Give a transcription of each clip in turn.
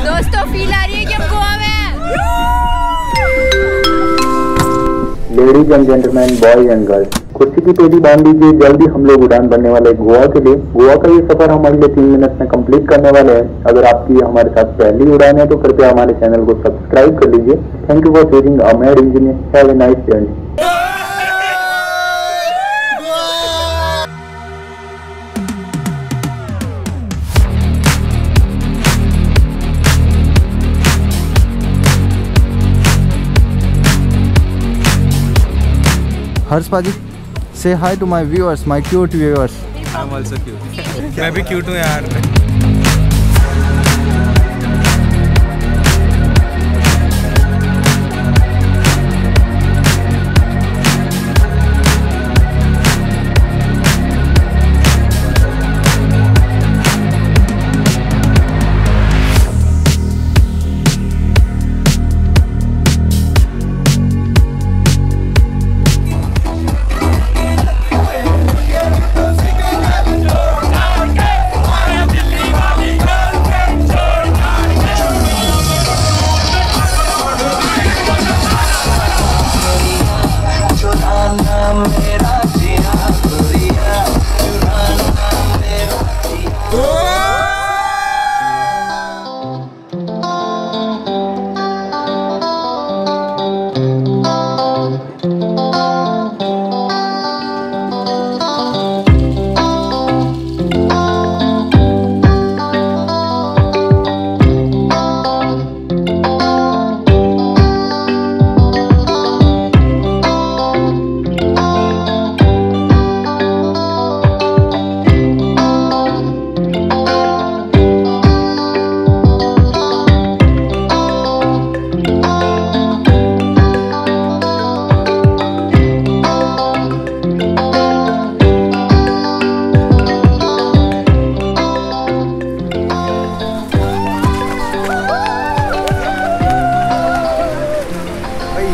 दोस्तों फील आ रही है कि हम गोवा में। Ladies and gentleman boys and girls कुर्सी की पेटी बाँध दीजिए जल्दी हम लोग उड़ान बनने वाले गोवा के लिए। गोवा का ये सफ़र हम अगले तीन मिनट में कंप्लीट करने वाले हैं। अगर आपकी, हमारे साथ पहली उड़ान है तो कृपया हमारे चैनल को सब्सक्राइब कर लीजिए। Thank you for choosing Ahmed engineer have a nice journey हर्ष पाजी से hi to my viewers my cute viewers I am also cute मैं भी क्यूट हूँ यार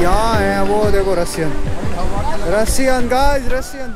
यहाँ है वो देखो रशियन। Russian guys Russian.